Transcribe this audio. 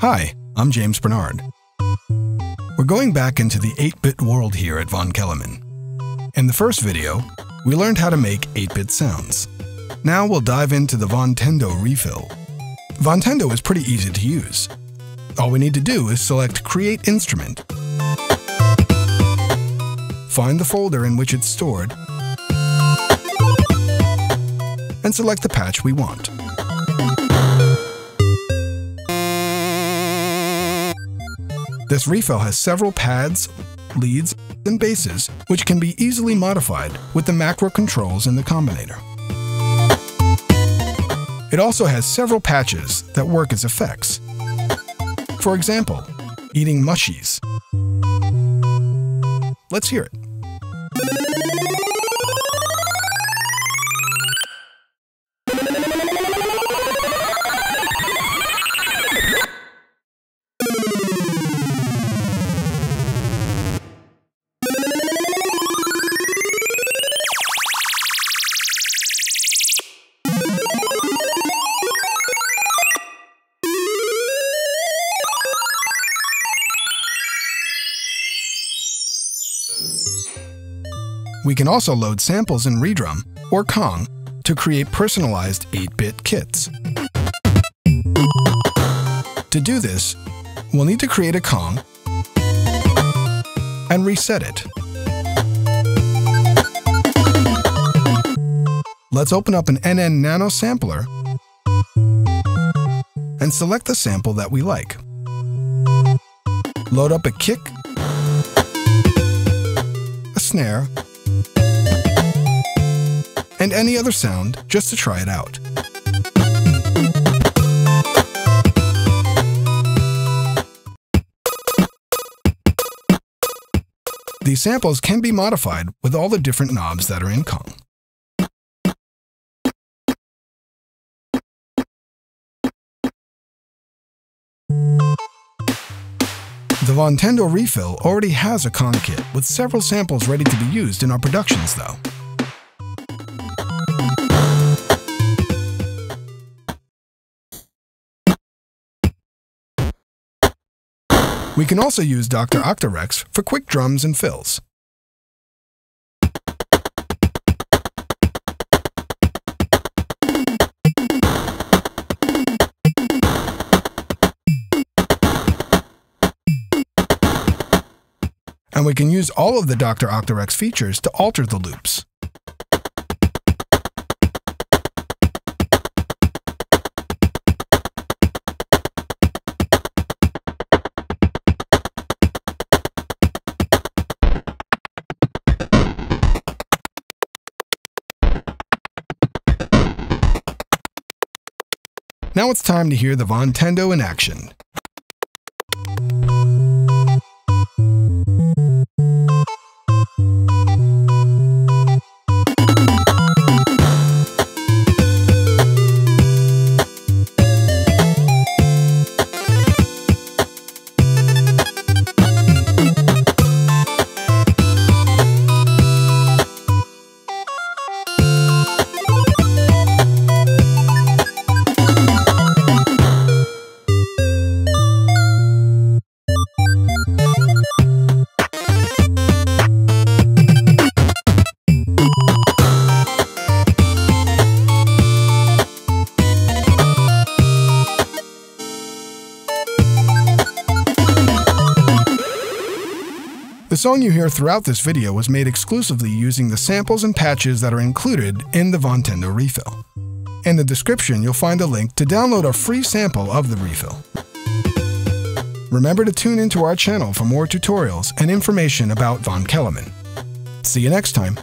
Hi, I'm James Bernard. We're going back into the 8-bit world here at VonKelemen. In the first video, we learned how to make 8-bit sounds. Now we'll dive into the Vontendo refill. Vontendo is pretty easy to use. All we need to do is select Create Instrument, find the folder in which it's stored, and select the patch we want. This refill has several pads, leads, and basses, which can be easily modified with the macro controls in the Combinator. It also has several patches that work as effects. For example, eating mushies. Let's hear it. We can also load samples in Redrum or Kong to create personalized 8-bit kits. To do this, we'll need to create a Kong and reset it. Let's open up an NN Nano sampler and select the sample that we like. Load up a kick, a snare, and any other sound just to try it out. These samples can be modified with all the different knobs that are in Kong. The Vontendo Refill already has a Kong kit with several samples ready to be used in our productions though. We can also use Dr. Octo Rex for quick drums and fills. And we can use all of the Dr. Octo Rex features to alter the loops. Now it's time to hear the Vontendo in action. The song you hear throughout this video was made exclusively using the samples and patches that are included in the Vontendo refill. In the description, you'll find a link to download a free sample of the refill. Remember to tune into our channel for more tutorials and information about VonKelemen. See you next time.